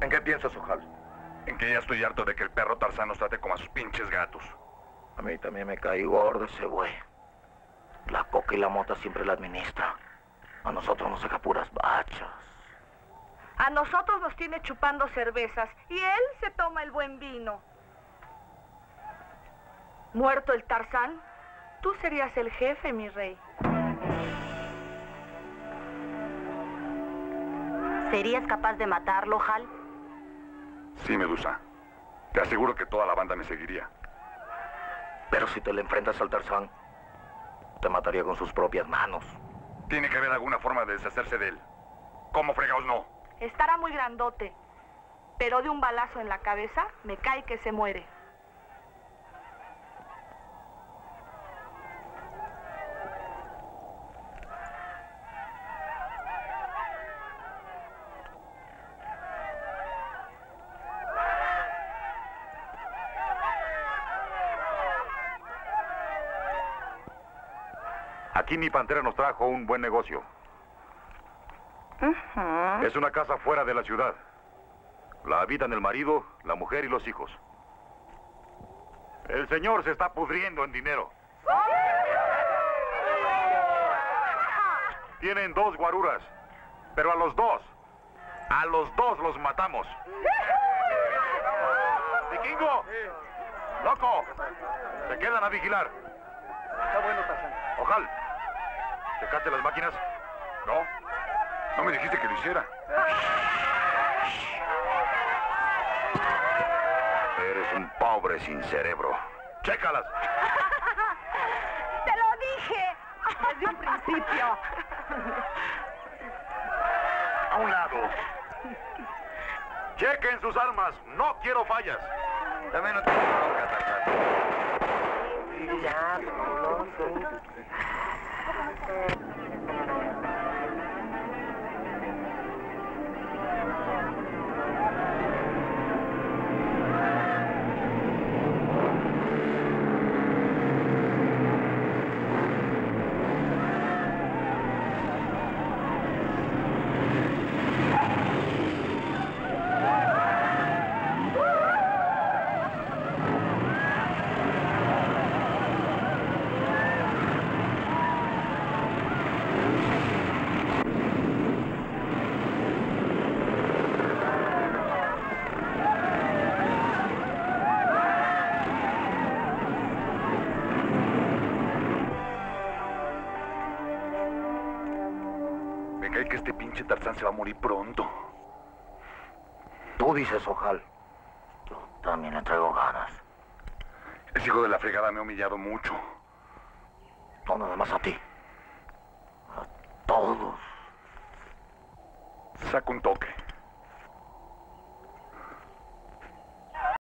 ¿En qué piensas, Ojal? En que ya estoy harto de que el perro Tarzán nos trate como a sus pinches gatos. A mí también me cae gordo ese güey. La coca y la mota siempre la administra. A nosotros nos saca puras bachas. A nosotros nos tiene chupando cervezas y él se toma el buen vino. Muerto el Tarzán, tú serías el jefe, mi rey. ¿Serías capaz de matarlo, Hal? Sí, Medusa. Te aseguro que toda la banda me seguiría. Pero si te le enfrentas al Tarzán, te mataría con sus propias manos. Tiene que haber alguna forma de deshacerse de él. ¿Cómo fregados no? Estará muy grandote, pero de un balazo en la cabeza me cae que se muere. Aquí mi pantera nos trajo un buen negocio. Es una casa fuera de la ciudad. La habitan el marido, la mujer y los hijos. El señor se está pudriendo en dinero. Tienen dos guaruras, pero a los dos, a los dos los matamos. ¡Vikingo! ¡Loco! Se quedan a vigilar. Está bueno, Tarzán. Ojal, ¿checaste las máquinas? No. No me dijiste que lo hiciera. Eres un pobre sin cerebro. ¡Chécalas! ¡Te lo dije! Desde un principio. A un lado. Chequen sus armas. No quiero fallas. También no bronca, cae que este pinche Tarzán se va a morir pronto. Tú dices, Ojal. Yo también le traigo ganas. Ese hijo de la fregada me ha humillado mucho. No nada más a ti. A todos. Saca un toque.